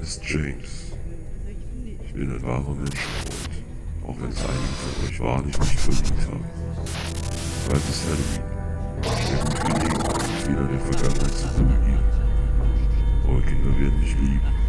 übrigens, ich bin ein wahrer Menschenfreund, auch wenn es einige von euch wahrlich nicht verdient haben. Bald ist Halloween. Eine gute Gelegenheit, Fehler der Vergangenheit zu korrigieren. Eure Kinder werden mich lieben.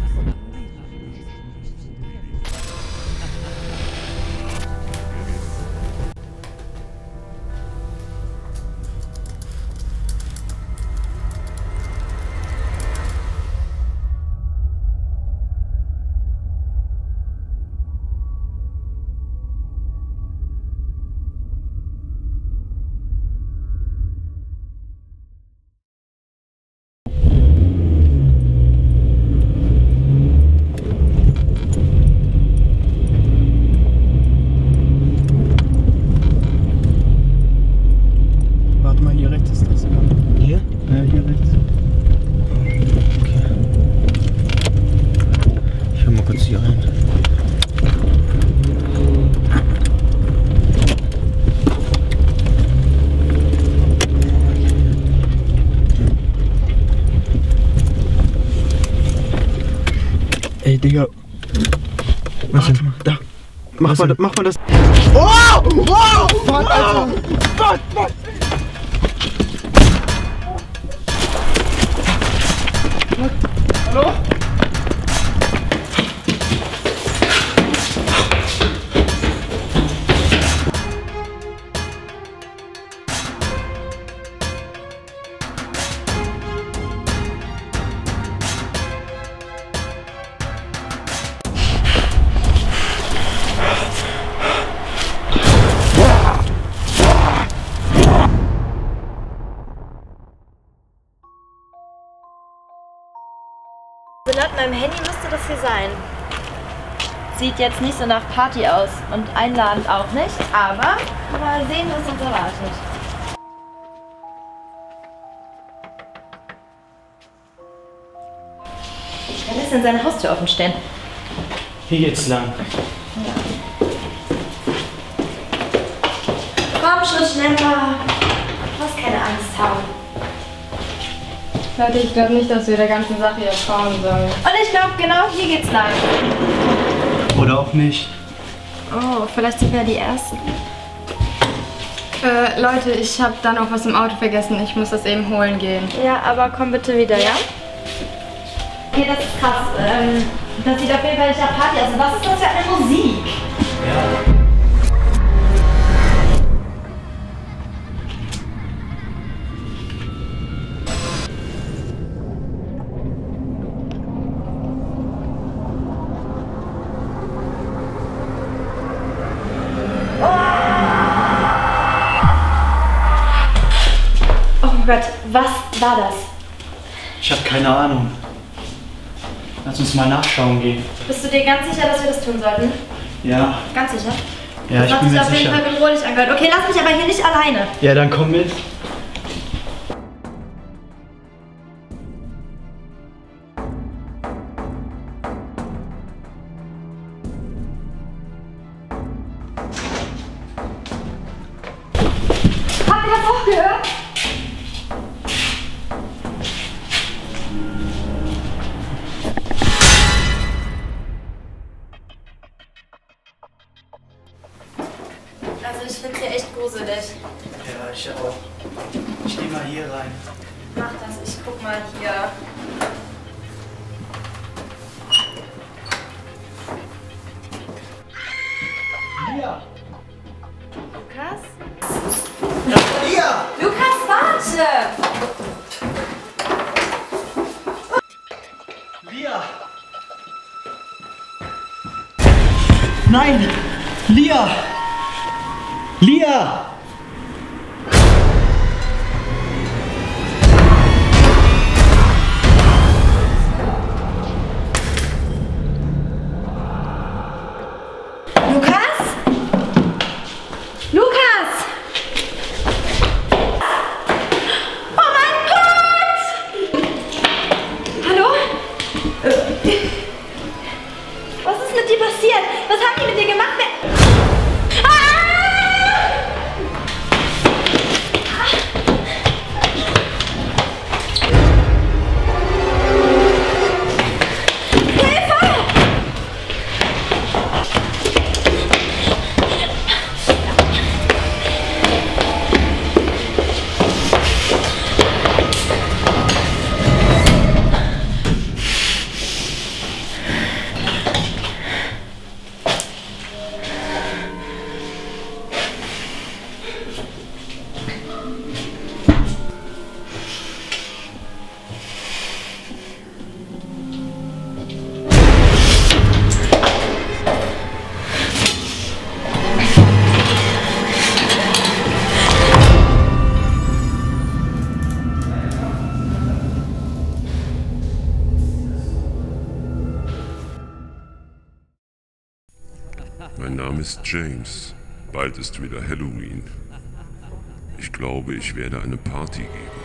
Digga. Was Warte mal, da. Mach Was mal, denn? das- mach mal das. Oh! Oh! Fuck, Alter! Fuck, fuck! Hallo? Laut meinem Handy müsste das hier sein. Sieht jetzt nicht so nach Party aus und einladend auch nicht, aber mal sehen, was uns erwartet. Er lässt denn seine Haustür offen stehen. Hier geht's lang. Komm, Schritt schneller. Du musst keine Angst haben. Leute, ich glaube nicht, dass wir der ganzen Sache jetzt trauen sollen. Und ich glaube, genau hier geht's lang. Oder auch nicht. Oh, vielleicht sind wir die Ersten. Äh, Leute, ich habe da noch was im Auto vergessen. Ich muss das eben holen gehen. Ja, aber komm bitte wieder, ja? Okay, das ist krass. Ähm, das sieht auf jeden Fall nicht nach Party aus. Was ist das für eine Musik? Oh Gott, was war das? Ich habe keine Ahnung. Lass uns mal nachschauen gehen. Bist du dir ganz sicher, dass wir das tun sollten? Ja, Ganz sicher? ja, das ich bin mir auf jeden sicher. Fall bedrohlich angehört. Okay, lass mich aber hier nicht alleine. Ja, dann komm mit. Habt ihr das auch gehört? Also ich finde hier echt gruselig. Ja, ich auch. Ich geh mal hier rein. Mach das, ich guck mal hier. Lia! Lukas? Lia! Lukas, warte! Lia! Nein! Lia! Lia! Ist James. Bald ist wieder Halloween. Ich glaube, ich werde eine Party geben.